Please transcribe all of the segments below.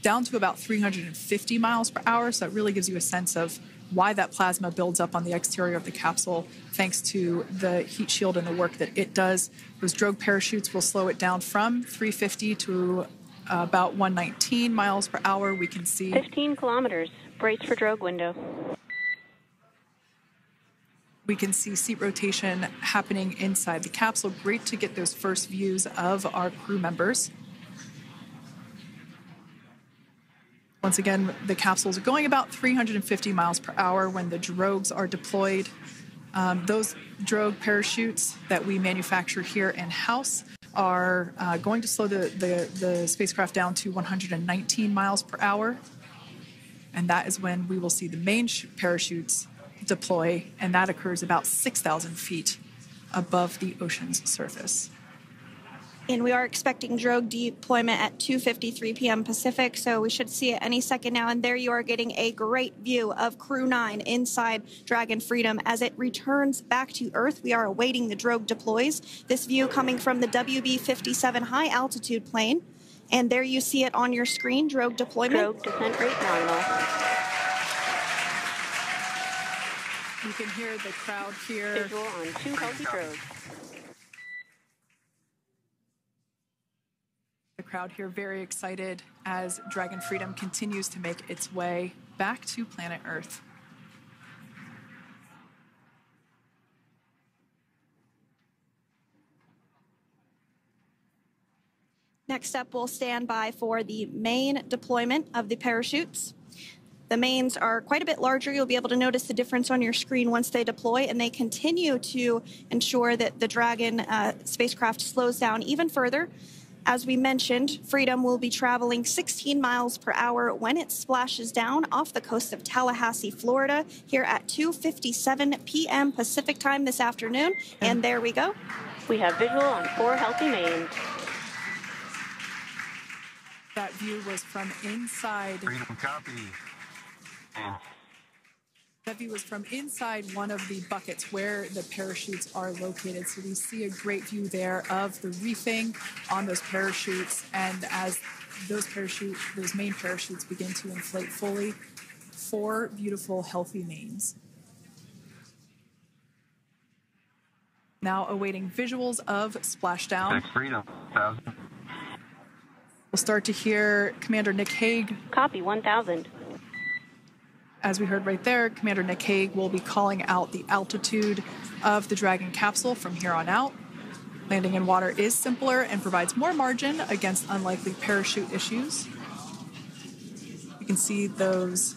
down to about 350 miles per hour. So it really gives you a sense of why that plasma builds up on the exterior of the capsule thanks to the heat shield and the work that it does. Those drogue parachutes will slow it down from 350 to about 119 miles per hour. We can see 15 kilometers. Brace for drogue window. We can see seat rotation happening inside the capsule. Great to get those first views of our crew members. Once again, the capsules are going about 350 miles per hour when the drogues are deployed. Um, those drogue parachutes that we manufacture here in house are uh, going to slow the, the, the spacecraft down to 119 miles per hour. And that is when we will see the main parachutes deploy, and that occurs about 6,000 feet above the ocean's surface. And we are expecting drogue deployment at 2:53 p.m. Pacific, so we should see it any second now. And there you are getting a great view of Crew 9 inside Dragon Freedom as it returns back to Earth. We are awaiting the drogue deploys. This view coming from the WB-57 high altitude plane, and there you see it on your screen. Drogue deployment. Drogue descent rate nominal. You can hear the crowd here. Visual on two healthy drogues. Crowd here very excited as Dragon Freedom continues to make its way back to planet Earth. Next up, we'll stand by for the main deployment of the parachutes. The mains are quite a bit larger. You'll be able to notice the difference on your screen once they deploy, and they continue to ensure that the Dragon uh, spacecraft slows down even further. As we mentioned, Freedom will be traveling 16 miles per hour when it splashes down off the coast of Tallahassee, Florida, here at 2:57 p.m. Pacific time this afternoon. And there we go. We have visual on four healthy mains. That view was from inside. Freedom copy. And That view was from inside one of the buckets where the parachutes are located. So we see a great view there of the reefing on those parachutes. And as those parachute, those main parachutes begin to inflate fully, four beautiful, healthy mains. Now awaiting visuals of splashdown. freedom. Thousand. We'll start to hear Commander Nick Hague Copy 1000. As we heard right there, Commander Nick Hague will be calling out the altitude of the Dragon capsule from here on out. Landing in water is simpler and provides more margin against unlikely parachute issues. You can see those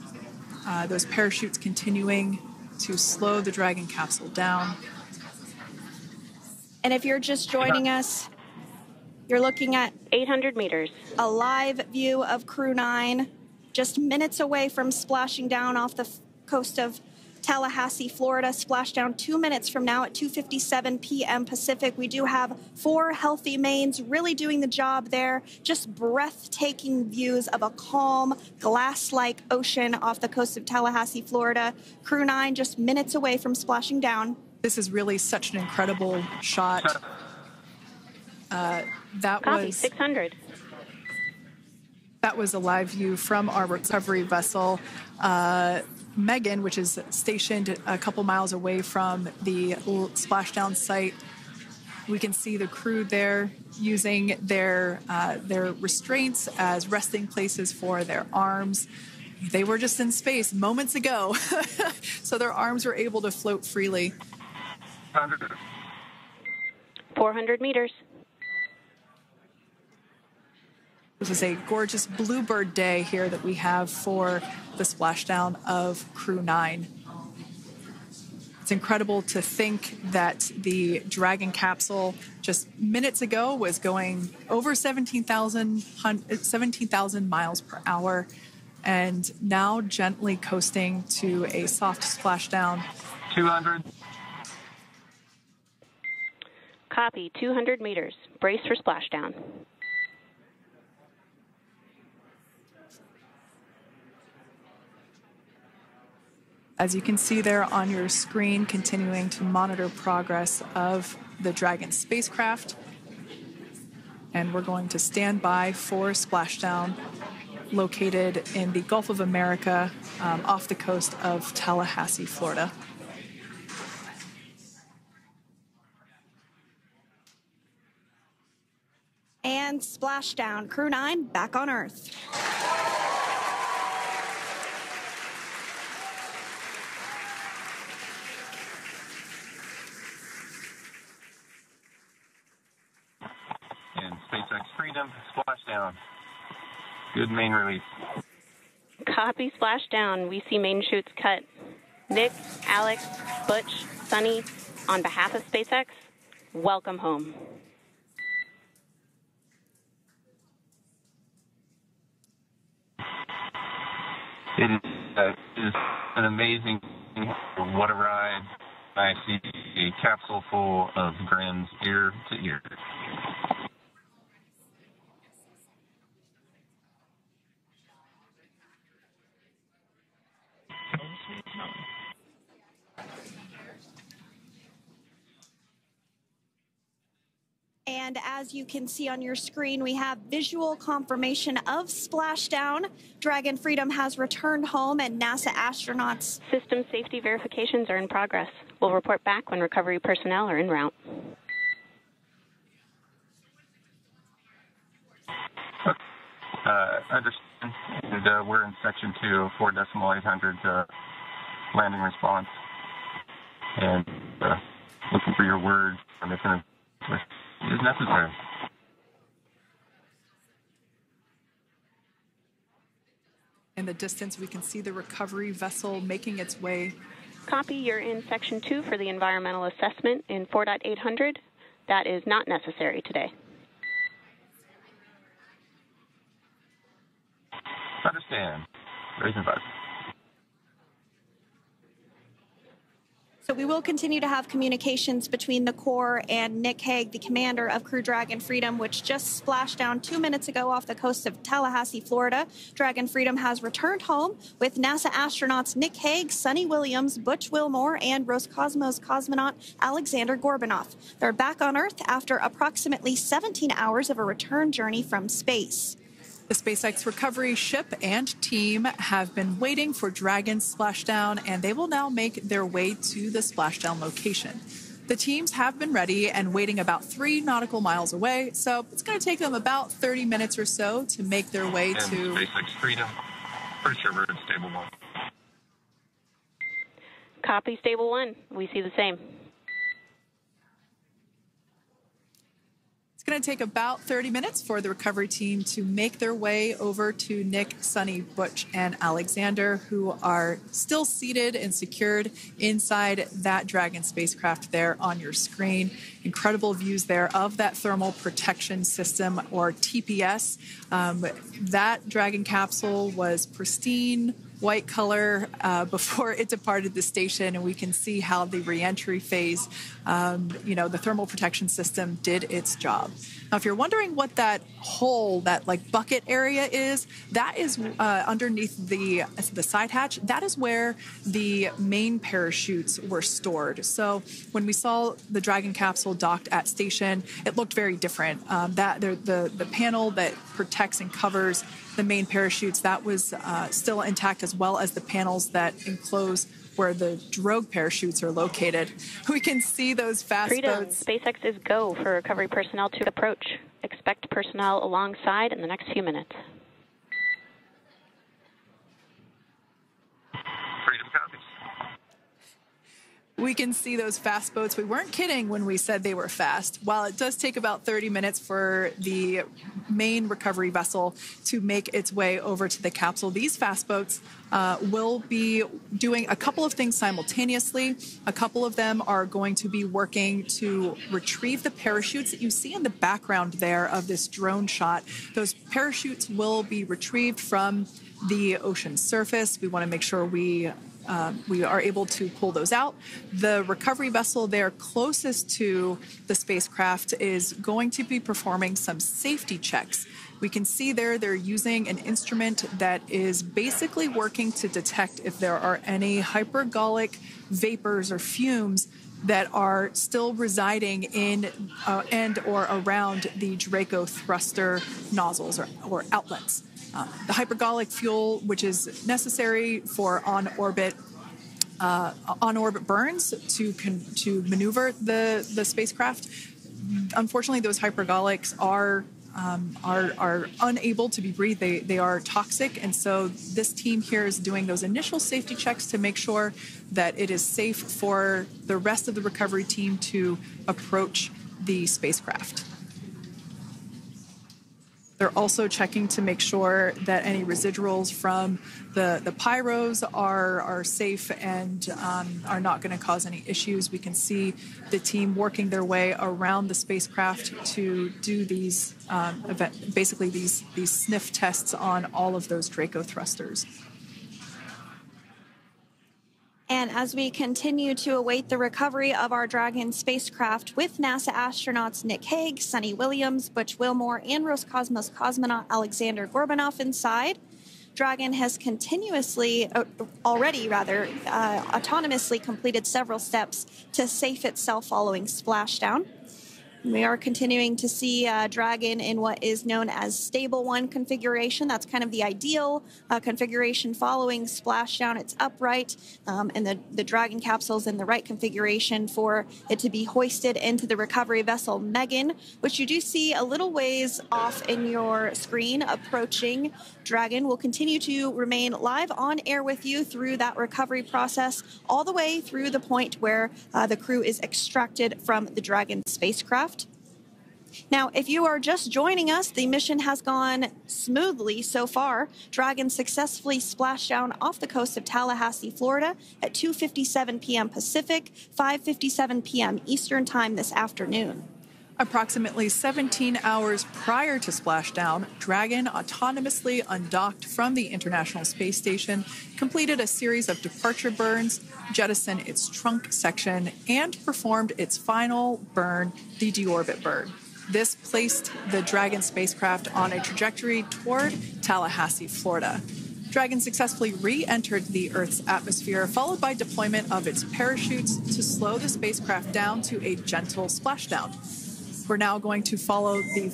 uh, those parachutes continuing to slow the Dragon capsule down. And if you're just joining us, you're looking at 800 meters. a live view of Crew 9 just minutes away from splashing down off the f- coast of Tallahassee, Florida. Splash down two minutes from now at 2:57 p.m. Pacific. We do have four healthy mains really doing the job there. Just breathtaking views of a calm, glass-like ocean off the coast of Tallahassee, Florida. Crew 9 just minutes away from splashing down. This is really such an incredible shot. Uh, that Copy was 600. That was a live view from our recovery vessel, uh, Megan, which is stationed a couple miles away from the splashdown site. We can see the crew there using their uh, their restraints as resting places for their arms. They were just in space moments ago, so their arms were able to float freely. 400 meters. This is a gorgeous bluebird day here that we have for the splashdown of Crew 9. It's incredible to think that the Dragon capsule just minutes ago was going over 17,000 hun- 17,000 miles per hour and now gently coasting to a soft splashdown. Two hundred. Copy 200 meters. Brace for splashdown. As you can see there on your screen, continuing to monitor progress of the Dragon spacecraft. And we're going to stand by for splashdown located in the Gulf of America um, off the coast of Tallahassee, Florida. And splashdown. Crew 9 back on Earth. SpaceX Freedom, splashdown. Good main release. Copy splashdown. We see main chutes cut. Nick, Alex, Butch, Suni, on behalf of SpaceX, welcome home. It is, uh, it is an amazing, what a ride. I see a capsule full of grins ear to ear. And as you can see on your screen, we have visual confirmation of splashdown. Dragon Freedom has returned home, and NASA astronauts System safety verifications are in progress. We'll report back when recovery personnel are en route. Uh, understand. And, uh, we're in section two, four decimal eight hundred uh, landing response, and uh, looking for your word on if it is necessary. In the distance, we can see the recovery vessel making its way. Copy, you're in section two for the environmental assessment in 4.800. That is not necessary today. Understand. Raising buzz. So we will continue to have communications between the Corps and Nick Hague, the commander of Crew Dragon Freedom, which just splashed down two minutes ago off the coast of Tallahassee, Florida. Dragon Freedom has returned home with NASA astronauts Nick Hague, Suni Williams, Butch Wilmore, and Roscosmos cosmonaut Alexander Gorbunov. They're back on Earth after approximately 17 hours of a return journey from space. The SpaceX recovery ship and team have been waiting for Dragon splashdown, and they will now make their way to the splashdown location. The teams have been ready and waiting about three nautical miles away, so it's going to take them about 30 minutes or so to make their way And to. SpaceX Freedom. Pretty sure we're in stable one. Copy, stable one. We see the same. Going to take about 30 minutes for the recovery team to make their way over to Nick, Suni, Butch, and Alexander, who are still seated and secured inside that Dragon spacecraft there on your screen. Incredible views there of that thermal protection system or TPS. Um, that Dragon capsule was pristine, white color uh, before it departed the station, and we can see how the reentry phase, um, you know, the thermal protection system did its job. Now, if you're wondering what that hole, that like bucket area is, that is uh, underneath the the side hatch. That is where the main parachutes were stored. So when we saw the Dragon capsule docked at station, it looked very different. Um, that the, the the panel that protects and covers the main parachutes that was uh, still intact, as well as the panels that enclose where the drogue parachutes are located. We can see those fast Freedom. boats. SpaceX is go for recovery personnel to approach. Expect personnel alongside in the next few minutes. We can see those fast boats. We weren't kidding when we said they were fast. While it does take about 30 minutes for the main recovery vessel to make its way over to the capsule, these fast boats uh, will be doing a couple of things simultaneously. A couple of them are going to be working to retrieve the parachutes that you see in the background there of this drone shot. Those parachutes will be retrieved from the ocean surface. We want to make sure we um, we are able to pull those out. The recovery vessel there closest to the spacecraft is going to be performing some safety checks. We can see there they're using an instrument that is basically working to detect if there are any hypergolic vapors or fumes that are still residing in uh, and or around the Draco thruster nozzles or, or outlets. Uh, the hypergolic fuel, which is necessary for on orbit uh, on orbit burns to con- to maneuver the the spacecraft. Unfortunately, those hypergolics are um, are, are unable to be breathed. They, they are toxic. And so this team here is doing those initial safety checks to make sure that it is safe for the rest of the recovery team to approach the spacecraft. They're also checking to make sure that any residuals from the, the pyros are, are safe and um, are not going to cause any issues. We can see the team working their way around the spacecraft to do these um, event, basically these, these sniff tests on all of those Draco thrusters. And as we continue to await the recovery of our Dragon spacecraft with NASA astronauts Nick Hague, Suni Williams, Butch Wilmore, and Roscosmos cosmonaut Alexander Gorbunov inside, Dragon has continuously, uh, already rather, uh, autonomously completed several steps to safe itself following splashdown. We are continuing to see uh, Dragon in what is known as stable one configuration. That's kind of the ideal uh, configuration following splashdown. It's upright, um, and the, the Dragon capsule is in the right configuration for it to be hoisted into the recovery vessel Megan, which you do see a little ways off in your screen approaching. Dragon will continue to remain live on air with you through that recovery process, all the way through the point where uh, the crew is extracted from the Dragon spacecraft. Now, if you are just joining us, the mission has gone smoothly so far. Dragon successfully splashed down off the coast of Tallahassee, Florida at 2:57 p.m. Pacific, 5:57 p.m. Eastern Time this afternoon. Approximately 17 hours prior to splashdown, Dragon autonomously undocked from the International Space Station, completed a series of departure burns, jettisoned its trunk section, and performed its final burn, the deorbit burn. This placed the Dragon spacecraft on a trajectory toward Tallahassee, Florida. Dragon successfully re entered the Earth's atmosphere, followed by deployment of its parachutes to slow the spacecraft down to a gentle splashdown. We're now going to follow the